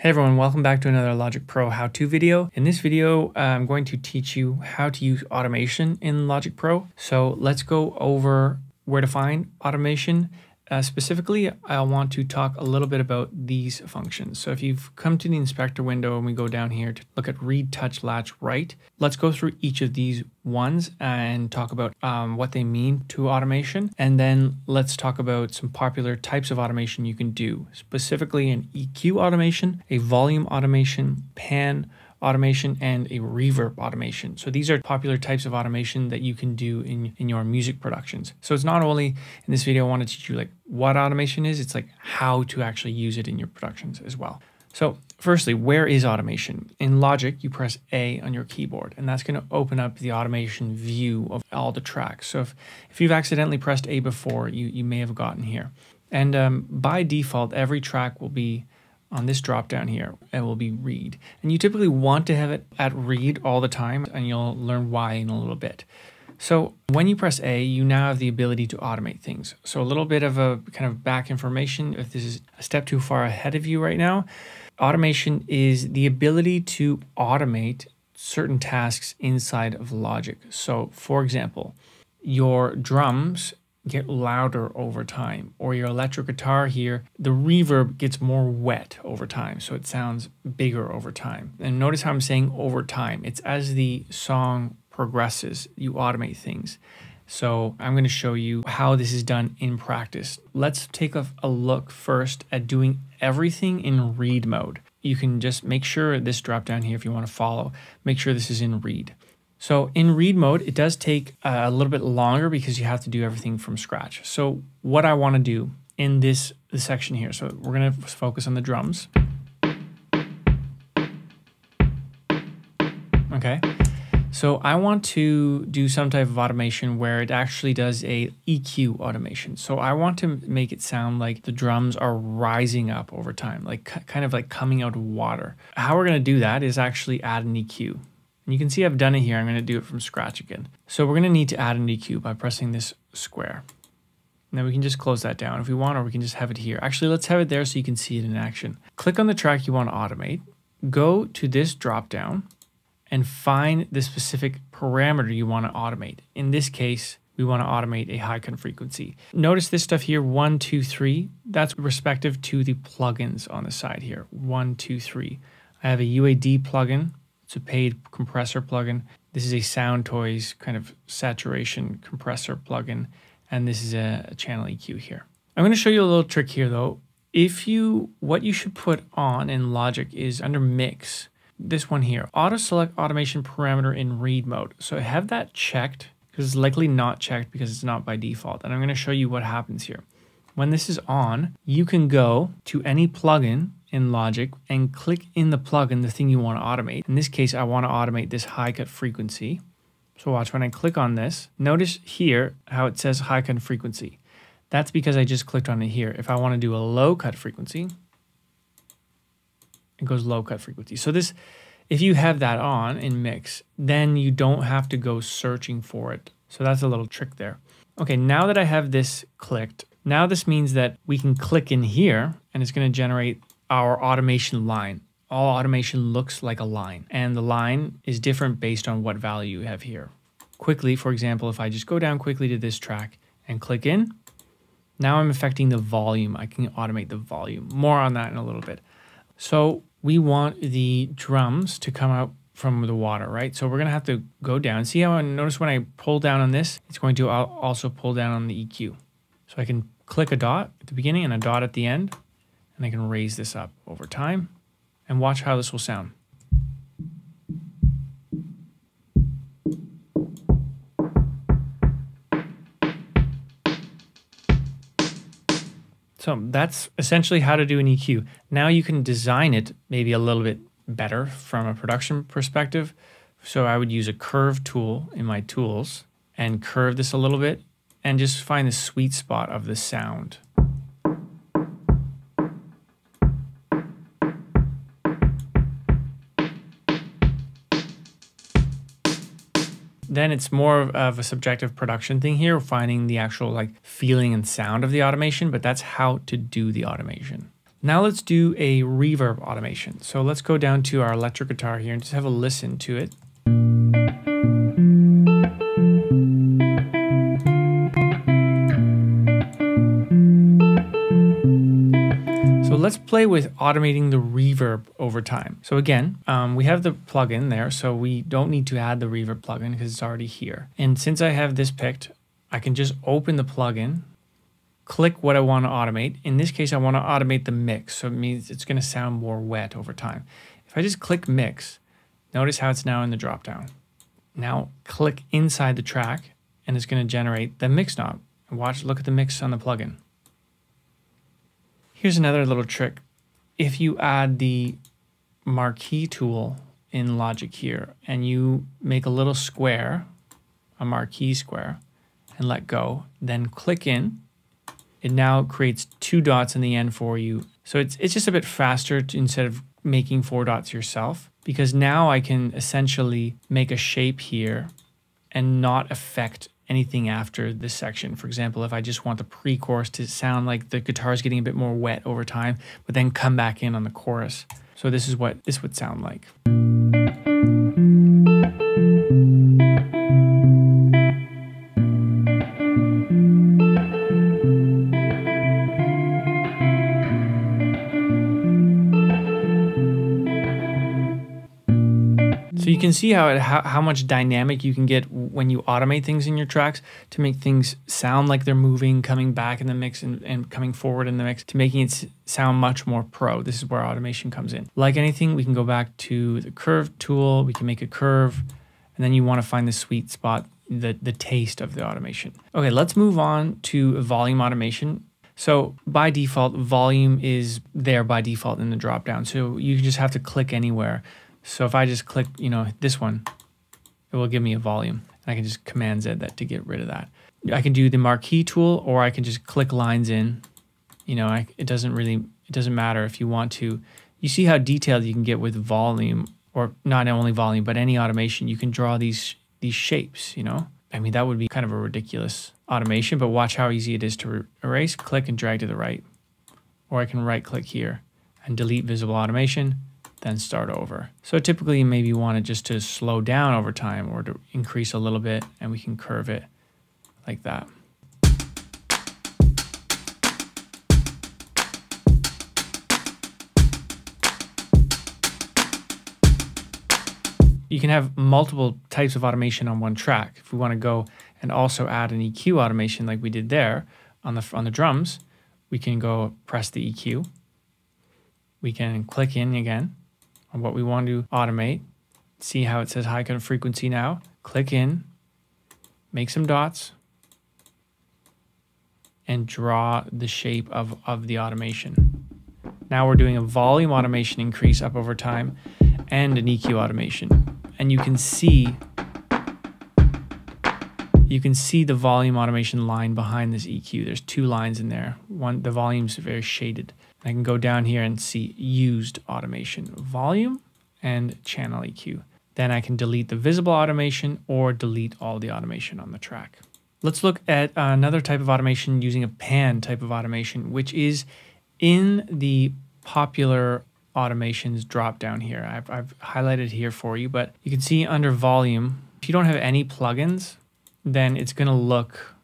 Hey everyone, welcome back to another Logic Pro how-to video. In this video, I'm going to teach you how to use automation in Logic Pro. So let's go over where to find automation uh, specifically, I want to talk a little bit about these functions. So if you've come to the inspector window and we go down here to look at read, touch, latch, write, let's go through each of these ones and talk about um, what they mean to automation. And then let's talk about some popular types of automation you can do, specifically an EQ automation, a volume automation, pan, automation and a reverb automation. So these are popular types of automation that you can do in, in your music productions. So it's not only in this video I want to teach you like what automation is, it's like how to actually use it in your productions as well. So firstly, where is automation? In Logic, you press A on your keyboard, and that's going to open up the automation view of all the tracks. So if, if you've accidentally pressed A before, you, you may have gotten here. And um, by default, every track will be on this drop down here, it will be read. And you typically want to have it at read all the time, and you'll learn why in a little bit. So when you press A, you now have the ability to automate things. So a little bit of a kind of back information, if this is a step too far ahead of you right now, automation is the ability to automate certain tasks inside of Logic. So for example, your drums get louder over time, or your electric guitar here, the reverb gets more wet over time, so it sounds bigger over time. And notice how I'm saying over time. It's as the song progresses, you automate things. So I'm going to show you how this is done in practice. Let's take a, a, look first at doing everything in read mode. You can just make sure this drop down here if you want to follow, make sure this is in read. So in read mode, it does take uh, a little bit longer because you have to do everything from scratch. So what I want to do in this, this section here, so we're going to focus on the drums. Okay. So I want to do some type of automation where it actually does a EQ automation. So I want to make it sound like the drums are rising up over time, like kind of like coming out of water. How we're going to do that is actually add an EQ. And you can see I've done it here. I'm going to do it from scratch again. So we're going to need to add an EQ by pressing this square. Now we can just close that down if we want, or we can just have it here. Actually, let's have it there so you can see it in action. Click on the track you want to automate. Go to this drop down and find the specific parameter you want to automate. In this case, we want to automate a high cut frequency. Notice this stuff here, one, two, three, that's respective to the plugins on the side here, one, two, three. I have a UAD plugin it's a paid compressor plugin. This is a Soundtoys kind of saturation compressor plugin, and this is a, a channel EQ here. I'm going to show you a little trick here though. If you, what you should put on in Logic is under Mix, this one here, Auto Select Automation Parameter in Read Mode. So have that checked because it's likely not checked because it's not by default. And I'm going to show you what happens here. When this is on, you can go to any plugin in Logic and click in the plugin the thing you want to automate. In this case, I want to automate this high cut frequency. So watch when I click on this, notice here how it says high cut frequency. That's because I just clicked on it here. If I want to do a low cut frequency, it goes low cut frequency. So this, if you have that on in mix, then you don't have to go searching for it. So that's a little trick there. Okay, now that I have this clicked, now this means that we can click in here and it's going to generate our automation line. All automation looks like a line, and the line is different based on what value you have here. Quickly, for example, if I just go down quickly to this track and click in, now I'm affecting the volume. I can automate the volume. More on that in a little bit. So we want the drums to come out from the water, right? So we're gonna have to go down. See how I notice when I pull down on this, it's going to also pull down on the EQ. So I can click a dot at the beginning and a dot at the end and I can raise this up over time and watch how this will sound. So that's essentially how to do an EQ. Now you can design it maybe a little bit better from a production perspective. So I would use a curve tool in my tools and curve this a little bit and just find the sweet spot of the sound. Then it's more of a subjective production thing here, finding the actual like feeling and sound of the automation, but that's how to do the automation. Now let's do a reverb automation. So let's go down to our electric guitar here and just have a listen to it. Let's play with automating the reverb over time. So again, um, we have the plugin there, so we don't need to add the reverb plugin because it's already here. And since I have this picked, I can just open the plugin, click what I want to automate. In this case, I want to automate the mix, so it means it's going to sound more wet over time. If I just click mix, notice how it's now in the dropdown. Now click inside the track, and it's going to generate the mix knob. Watch, look at the mix on the plugin. Here's another little trick. If you add the marquee tool in Logic here and you make a little square, a marquee square, and let go, then click in, it now creates two dots in the end for you. So it's, it's just a bit faster to, instead of making four dots yourself because now I can essentially make a shape here and not affect anything after this section. For example, if I just want the pre-chorus to sound like the guitar is getting a bit more wet over time, but then come back in on the chorus. So this is what this would sound like. So you can see how, it, how how much dynamic you can get when you automate things in your tracks to make things sound like they're moving, coming back in the mix, and, and coming forward in the mix to making it sound much more pro. This is where automation comes in. Like anything, we can go back to the curve tool. We can make a curve, and then you want to find the sweet spot, the the taste of the automation. Okay, let's move on to volume automation. So by default, volume is there by default in the dropdown. So you just have to click anywhere. So if I just click, you know, this one, it will give me a volume. I can just Command Z that to get rid of that. I can do the marquee tool or I can just click lines in. You know, I, it doesn't really, it doesn't matter if you want to. You see how detailed you can get with volume or not only volume, but any automation. You can draw these, these shapes, you know. I mean, that would be kind of a ridiculous automation, but watch how easy it is to er, erase, click and drag to the right. Or I can right click here and delete visible automation then start over. So typically maybe you want it just to slow down over time or to increase a little bit and we can curve it like that. You can have multiple types of automation on one track. If we want to go and also add an EQ automation like we did there on the on the drums, we can go press the EQ. We can click in again on what we want to automate. See how it says high cut frequency now. Click in, make some dots, and draw the shape of, of the automation. Now we're doing a volume automation increase up over time and an EQ automation. And you can see you can see the volume automation line behind this EQ. There's two lines in there. One the volume's very shaded. I can go down here and see used automation, volume and channel EQ. Then I can delete the visible automation or delete all the automation on the track. Let's look at another type of automation using a pan type of automation, which is in the popular automations drop down here. I've, I've highlighted here for you, but you can see under volume, if you don't have any plugins, then it's going to look,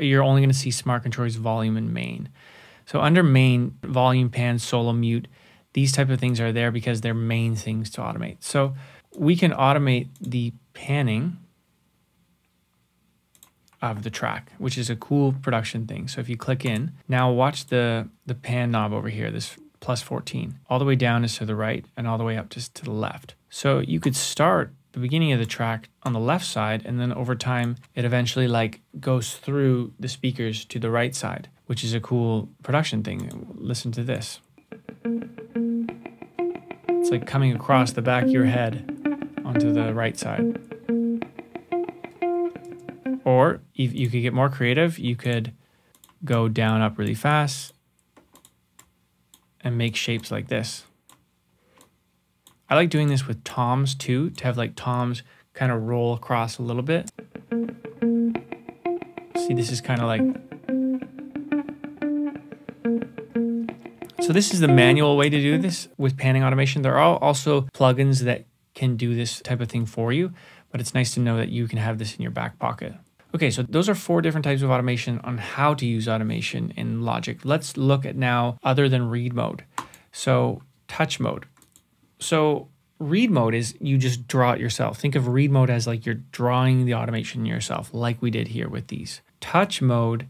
you're only going to see Smart Controllers volume and main. So under main, volume, pan, solo, mute, these type of things are there because they're main things to automate. So we can automate the panning of the track, which is a cool production thing. So if you click in, now watch the, the pan knob over here, this plus 14. All the way down is to the right and all the way up just to the left. So you could start the beginning of the track on the left side and then over time it eventually like goes through the speakers to the right side which is a cool production thing. Listen to this. It's like coming across the back of your head onto the right side. Or if you could get more creative, you could go down up really fast and make shapes like this. I like doing this with toms too, to have like toms kind of roll across a little bit. See, this is kind of like So this is the manual way to do this with panning automation. There are also plugins that can do this type of thing for you, but it's nice to know that you can have this in your back pocket. Okay, so those are four different types of automation on how to use automation in Logic. Let's look at now other than read mode. So touch mode. So read mode is you just draw it yourself. Think of read mode as like you're drawing the automation yourself, like we did here with these. Touch mode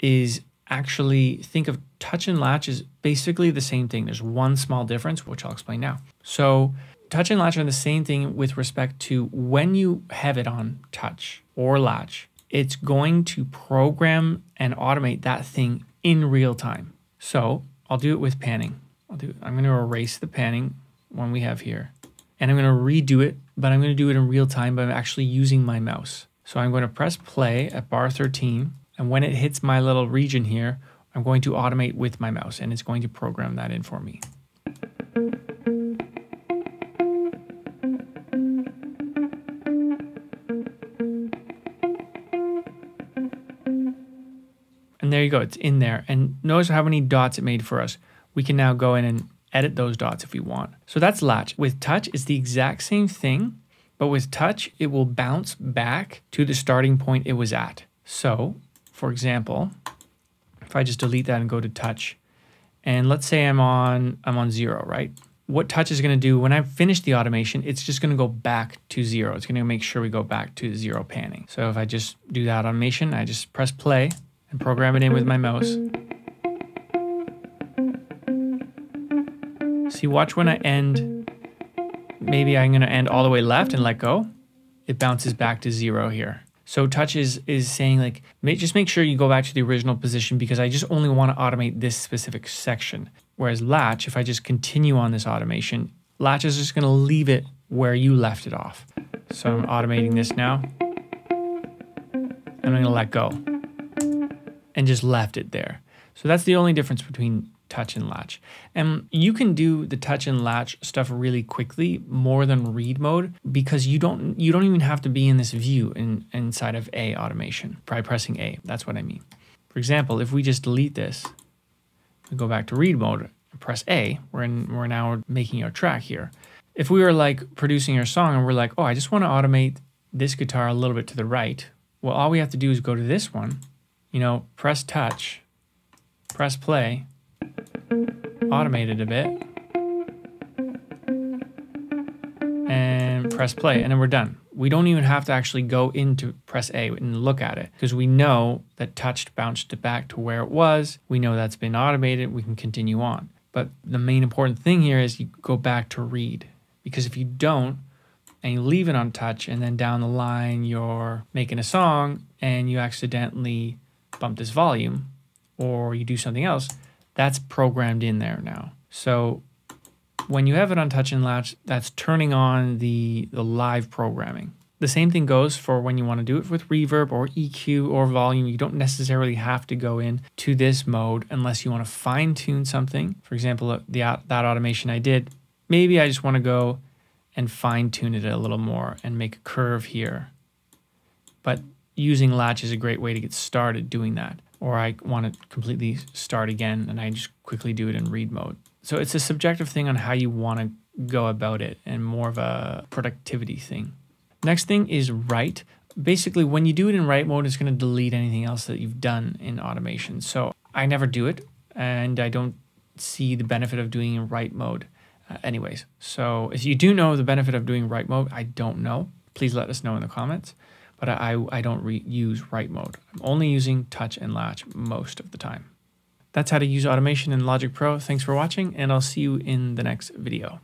is actually, think of touch and latch is basically the same thing. There's one small difference, which I'll explain now. So touch and latch are the same thing with respect to when you have it on touch or latch it's going to program and automate that thing in real time. So I'll do it with panning. I'll do, I'm going to erase the panning one we have here and I'm going to redo it, but I'm going to do it in real time by actually using my mouse. So I'm going to press play at bar 13 and when it hits my little region here, I'm going to automate with my mouse and it's going to program that in for me. And there you go, it's in there. And notice how many dots it made for us. We can now go in and edit those dots if we want. So that's latch. With touch, it's the exact same thing, but with touch, it will bounce back to the starting point it was at. So, for example, if I just delete that and go to touch, and let's say I'm on I'm on zero, right? What touch is going to do when I finish the automation, it's just going to go back to zero. It's going to make sure we go back to zero panning. So if I just do that automation, I just press play, and program it in with my mouse. See, watch when I end, maybe I'm gonna end all the way left and let go. It bounces back to zero here. So touch is, is saying like, just make sure you go back to the original position because I just only wanna automate this specific section. Whereas latch, if I just continue on this automation, latch is just gonna leave it where you left it off. So I'm automating this now. And I'm gonna let go and just left it there. So that's the only difference between touch and latch. And you can do the touch and latch stuff really quickly more than read mode because you don't you don't even have to be in this view in, inside of A automation by pressing A. That's what I mean. For example, if we just delete this, go back to read mode press A, we're in we're now making our track here. If we were like producing our song and we're like, oh, I just want to automate this guitar a little bit to the right, well, all we have to do is go to this one you know, press touch, press play, automate it a bit, and press play, and then we're done. We don't even have to actually go into press A and look at it because we know that touched bounced it back to where it was. We know that's been automated. We can continue on. But the main important thing here is you go back to read because if you don't, and you leave it on touch, and then down the line you're making a song and you accidentally bump this volume or you do something else, that's programmed in there now. So when you have it on touch and latch, that's turning on the, the live programming. The same thing goes for when you want to do it with reverb or EQ or volume. You don't necessarily have to go in to this mode unless you want to fine tune something. For example, uh, the that automation I did, maybe I just want to go and fine tune it a little more and make a curve here. But using Latch is a great way to get started doing that. Or I want to completely start again and I just quickly do it in read mode. So it's a subjective thing on how you want to go about it and more of a productivity thing. Next thing is write. Basically, when you do it in write mode, it's going to delete anything else that you've done in automation. So I never do it and I don't see the benefit of doing in write mode uh, anyways. So if you do know the benefit of doing write mode, I don't know. Please let us know in the comments but I, I don't use write mode. I'm only using touch and latch most of the time. That's how to use automation in Logic Pro. Thanks for watching, and I'll see you in the next video.